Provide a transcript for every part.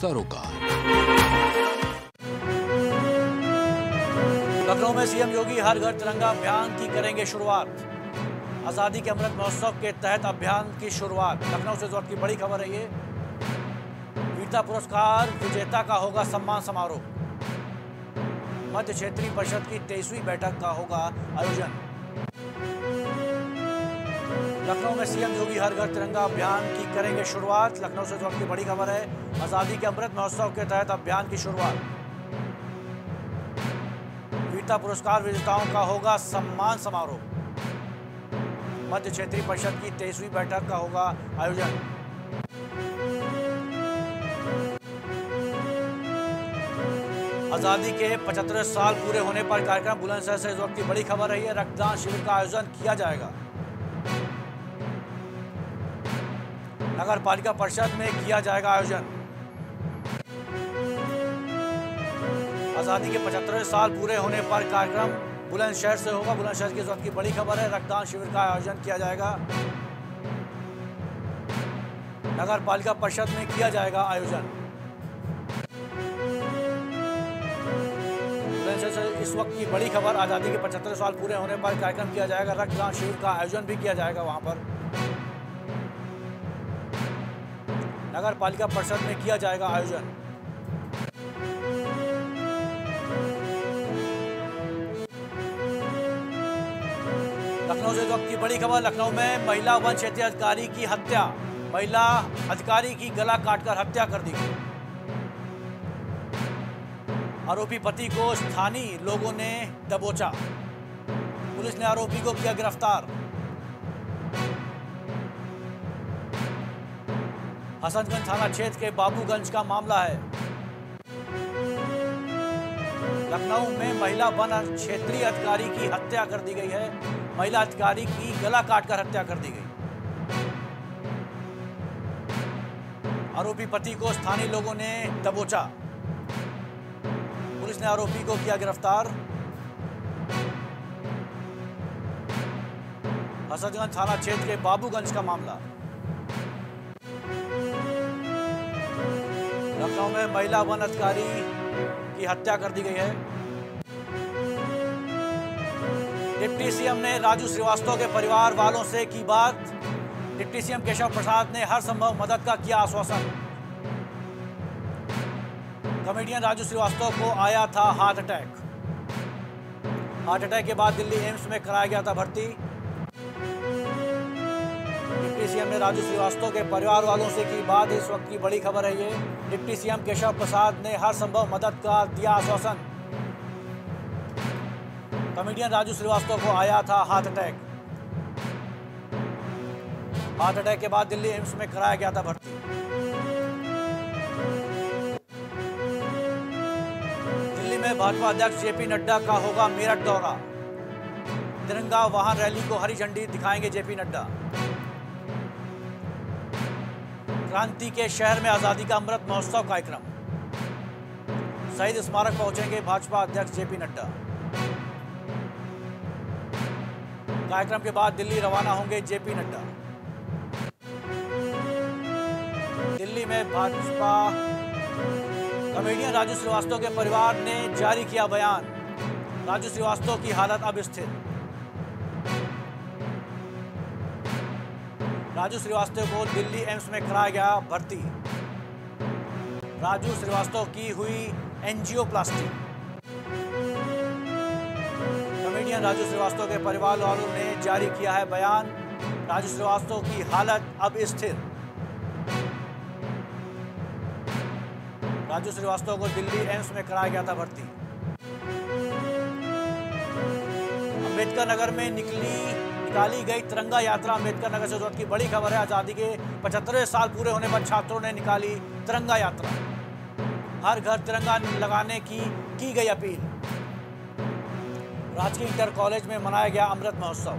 सरोकार। लखनऊ में सीएम योगी हर घर तिरंगा अभियान की करेंगे शुरुआत। आज़ादी के अमृत महोत्सव के तहत अभियान की शुरुआत। लखनऊ से वक्त की बड़ी खबर है ये। वीरता पुरस्कार विजेता का होगा सम्मान समारोह। मध्य क्षेत्रीय परिषद की तेईसवीं बैठक का होगा आयोजन। लखनऊ में सीएम योगी हर घर तिरंगा अभियान की करेंगे शुरुआत। लखनऊ से इस वक्त की बड़ी खबर है, आज़ादी के अमृत महोत्सव के तहत अभियान की शुरुआत। वीरता पुरस्कार विजेताओं का होगा सम्मान समारोह। मध्य क्षेत्रीय परिषद की तेईसवीं बैठक का होगा आयोजन। आज़ादी के 75 साल पूरे होने पर कार्यक्रम बुलंदशहर से इस वक्त की बड़ी खबर रही है, रक्तदान शिविर का आयोजन किया जाएगा। नगर पालिका परिषद में किया जाएगा आयोजन। आज़ादी के 75 साल पूरे होने पर कार्यक्रम बुलंदशहर से होगा। बुलंदशहर की इस वक्त की बड़ी खबर है। रक्तदान शिविर का आयोजन किया जाएगा। नगर पालिका परिषद में किया जाएगा आयोजन। से इस वक्त की बड़ी खबर, आज़ादी के 75 साल पूरे होने पर कार्यक्रम किया जाएगा। रक्तदान शिविर का आयोजन भी किया जाएगा वहाँ पर। नगर पालिका परिषद में किया जाएगा आयोजन। लखनऊ से वक्त की बड़ी खबर, लखनऊ में महिला वन क्षेत्रीय अधिकारी की हत्या। महिला अधिकारी की गला काटकर हत्या कर दी गई। आरोपी पति को स्थानीय लोगों ने दबोचा। पुलिस ने आरोपी को किया गिरफ़्तार। हसनगंज थाना क्षेत्र के बाबूगंज का मामला है। लखनऊ में महिला वन क्षेत्रीय अधिकारी की हत्या कर दी गई है। महिला अधिकारी की गला काटकर हत्या कर दी गई। आरोपी पति को स्थानीय लोगों ने दबोचा। पुलिस ने आरोपी को किया गिरफ़्तार। हसनगंज थाना क्षेत्र के बाबूगंज का मामला। लखनऊ में, महिला वन अधिकारी की हत्या कर दी गई है। डिप्टी सीएम ने राजू श्रीवास्तव के परिवार वालों से की बात। डिप्टी सीएम केशव प्रसाद ने हर संभव मदद का किया आश्वासन। कॉमेडियन राजू श्रीवास्तव को आया था हार्ट अटैक। हार्ट अटैक के बाद दिल्ली एम्स में कराया गया था भर्ती। डिप्टी सीएम ने राजू श्रीवास्तव के परिवार वालों से की बात। इस वक्त की बड़ी खबर है ये। डिप्टी सीएम केशव प्रसाद ने हर संभव मदद का दिया आश्वासन। कॉमेडियन राजू श्रीवास्तव को आया था हार्ट अटैक। हार्ट अटैक के बाद दिल्ली एम्स में कराया गया था भर्ती। दिल्ली में भाजपा अध्यक्ष जेपी नड्डा का होगा मेरठ दौरा। तिरंगा वाहन रैली को हरी झंडी दिखाएँगे जेपी नड्डा। क्रांति के शहर में आज़ादी का अमृत महोत्सव कार्यक्रम। शहीद स्मारक पहुँचेंगे भाजपा अध्यक्ष जेपी नड्डा। कार्यक्रम के बाद दिल्ली रवाना होंगे जेपी नड्डा। दिल्ली में भाजपा कमेडियन राजू श्रीवास्तव के परिवार ने जारी किया बयान। राजू श्रीवास्तव की हालत अब स्थिर। राजू श्रीवास्तव को दिल्ली एम्स में कराया गया भर्ती। राजू श्रीवास्तव की हुई एंजियोप्लास्टी। कॉमेडियन राजू श्रीवास्तव के परिवार वालों ने जारी किया है बयान। राजू श्रीवास्तव की हालत अब स्थिर। राजू श्रीवास्तव को दिल्ली एम्स में कराया गया था भर्ती। अंबेडकर नगर में निकली निकाली गई तिरंगा यात्रा अंबेडकर नगर से ज़रूरत की बड़ी खबर है। आज़ादी के पचहत्तरवें साल पूरे होने पर छात्रों ने निकाली तिरंगा यात्रा। हर घर तिरंगा लगाने की की गई अपील। राजकीय इंटर कॉलेज में मनाया गया अमृत महोत्सव।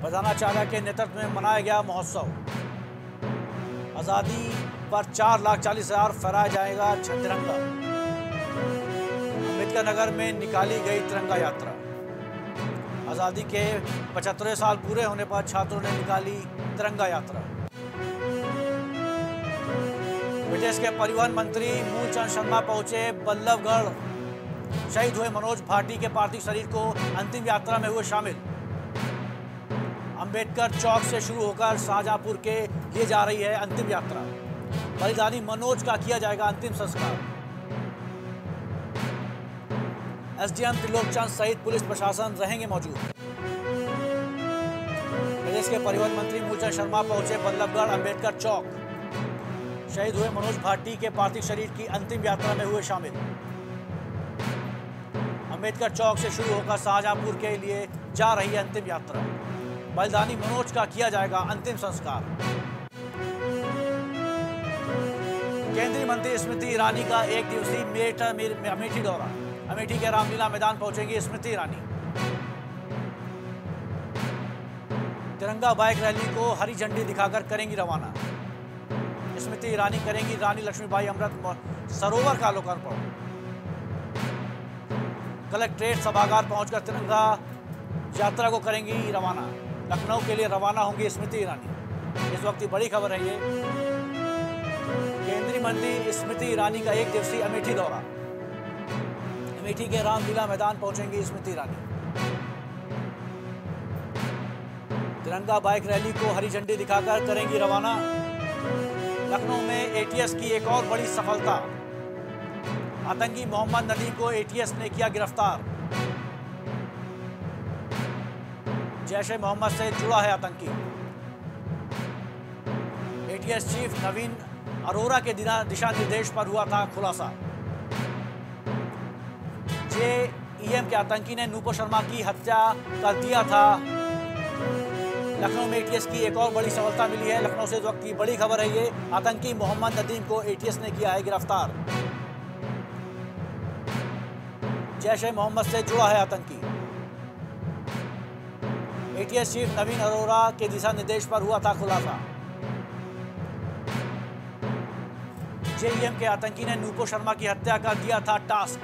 प्रधानाचार्य के नेतृत्व में मनाया गया महोत्सव। आज़ादी पर चार लाख चालीस हज़ार फहराया जाएगा तिरंगा। अंबेडकर नगर में निकाली गई तिरंगा यात्रा। आज़ादी के पचहत्तरवें साल पूरे होने पर छात्रों ने निकाली तिरंगा यात्रा। प्रदेश के परिवहन मंत्री मूलचंद शर्मा पहुँचे बल्लभगढ़। शहीद हुए मनोज भाटी के पार्थिव शरीर को अंतिम यात्रा में हुए शामिल। अंबेडकर चौक से शुरू होकर शाहजहांपुर के लिए जा रही है अंतिम यात्रा। बलिदानी मनोज का किया जाएगा अंतिम संस्कार। एसडीएम त्रिलोक चंद सहित पुलिस प्रशासन रहेंगे मौजूद प्रदेश के परिवहन मंत्री मूलचंद शर्मा पहुँचे बल्लभगढ़ अंबेडकर चौक शहीद हुए मनोज भाटी के पार्थिव शरीर की अंतिम यात्रा में हुए शामिल अंबेडकर चौक से शुरू होकर शाहजहांपुर के लिए जा रही है अंतिम यात्रा बलिदानी मनोज का किया जाएगा अंतिम संस्कार केंद्रीय मंत्री स्मृति ईरानी का एक दिवसीय अमेठी दौरा अमेठी के रामलीला मैदान पहुंचेंगी, स्मृति ईरानी। तिरंगा बाइक रैली को हरी झंडी दिखाकर करेंगी रवाना। स्मृति ईरानी करेंगी, रानी लक्ष्मीबाई अमृत सरोवर का लोकार्पण। कलेक्ट्रेट, सभागार पहुंचकर तिरंगा यात्रा को करेंगी रवाना। लखनऊ के लिए रवाना होंगी स्मृति ईरानी। इस वक्त की बड़ी खबर है। ये केंद्रीय मंत्री स्मृति ईरानी का एक दिवसीय अमेठी दौरा। अमेठी के रामलीला मैदान पहुंचेंगी स्मृति ईरानी तिरंगा बाइक रैली को हरी झंडी दिखाकर करेंगी रवाना। लखनऊ में एटीएस की एक और बड़ी सफलता। आतंकी मोहम्मद नदी को एटीएस ने किया गिरफ़्तार। जैश ए मोहम्मद से जुड़ा है आतंकी। एटीएस चीफ नवीन अरोरा के दिशा निर्देश पर हुआ था खुलासा। जेईएम के आतंकी ने नूपुर शर्मा की हत्या कर दिया था। लखनऊ में एटीएस की एक और बड़ी सफलता मिली है। लखनऊ से इस वक्त की बड़ी खबर है ये, आतंकी मोहम्मद नदीम को एटीएस ने किया है गिरफ़्तार। जैश ए मोहम्मद से जुड़ा है आतंकी। एटीएस चीफ नवीन अरोरा के दिशा निर्देश पर हुआ था खुलासा। जेईएम के आतंकी ने नूपुर शर्मा की हत्या कर दिया था टास्क।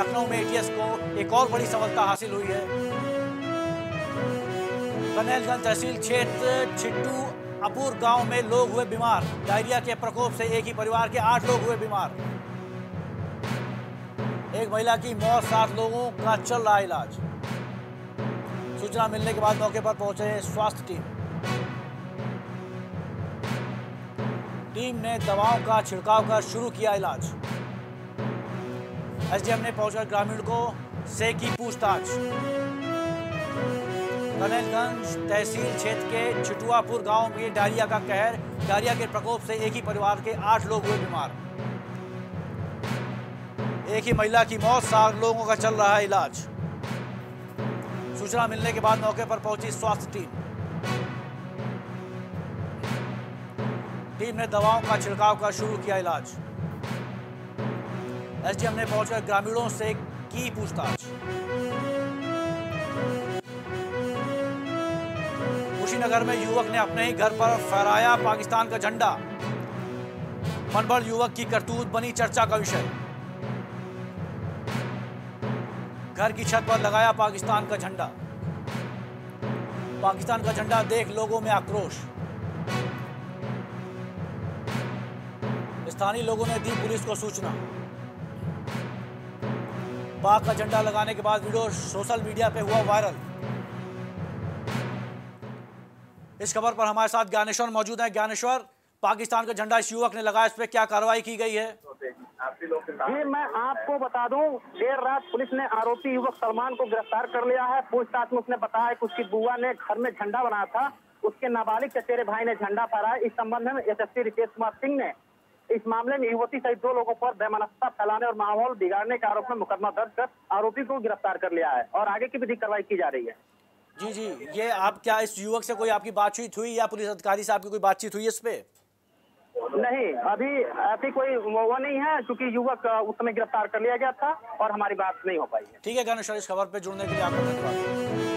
लखनऊ में एटीएस को एक और बड़ी सफलता हासिल हुई है। कनेलगंज तहसील क्षेत्र, छिट्टू, अपूर गाँव में लोग हुए बीमार। डायरिया के प्रकोप से एक ही परिवार के आठ लोग हुए बीमार। एक महिला की मौत सात लोगों का चल रहा इलाज। सूचना मिलने के बाद मौके पर पहुँचे स्वास्थ्य टीम। टीम ने दवाओं का छिड़काव कर शुरू किया इलाज। एसडीएम ने पहुंचकर ग्रामीण को, से की पूछताछ। कनेलगंज तहसील क्षेत्र के छिटुआपुर गाँव में डायरिया का कहर, डायरिया के प्रकोप से एक ही परिवार के आठ लोग हुए बीमार। एक ही महिला की मौत, सात लोगों का चल रहा है इलाज। सूचना मिलने के बाद मौके पर पहुँची स्वास्थ्य टीम। टीम ने दवाओं का छिड़काव कर शुरू किया इलाज। एसडीएम ने पहुंचकर ग्रामीणों से की पूछताछ। कुशीनगर में युवक ने अपने ही घर पर फहराया पाकिस्तान का झंडा। मनबड़ युवक की करतूत बनी चर्चा का विषय। घर की छत पर लगाया पाकिस्तान का झंडा। पाकिस्तान का झंडा देख लोगों में आक्रोश। स्थानीय लोगों ने दी पुलिस को सूचना। पाक का झंडा लगाने के बाद वीडियो सोशल मीडिया पे हुआ वायरल। इस खबर पर हमारे साथ ज्ञानेश्वर मौजूद है। ज्ञानेश्वर, पाकिस्तान का झंडा इस युवक ने लगाया इस पर क्या कार्रवाई की गई है? जी, मैं आपको बता दूँ, देर रात पुलिस ने आरोपी युवक सलमान को गिरफ़्तार कर लिया है। पूछताछ में उसने बताया कि उसकी बुआ ने घर में झंडा बनाया था। उसके नाबालिग चचेरे भाई ने झंडा फहराया। इस संबंध में एसएसपी रितेश कुमार सिंह ने इस मामले में युवती सहित दो लोगों पर बेमनस्ता फैलाने और माहौल बिगाड़ने के आरोप में मुकदमा दर्ज कर आरोपी को गिरफ़्तार कर लिया है और आगे की विधिक कार्रवाई की जा रही है। जी जी। ये आप क्या इस युवक से कोई आपकी बातचीत हुई या पुलिस अधिकारी से आपकी कोई बातचीत हुई इस पे? नहीं अभी ऐसी कोई वो नहीं है क्योंकि युवक उस समय गिरफ़्तार कर लिया गया था और हमारी बात नहीं हो पाई ठीक है ज्ञानेश्वर इस खबर पे जुड़ने के लिए आपका धन्यवाद।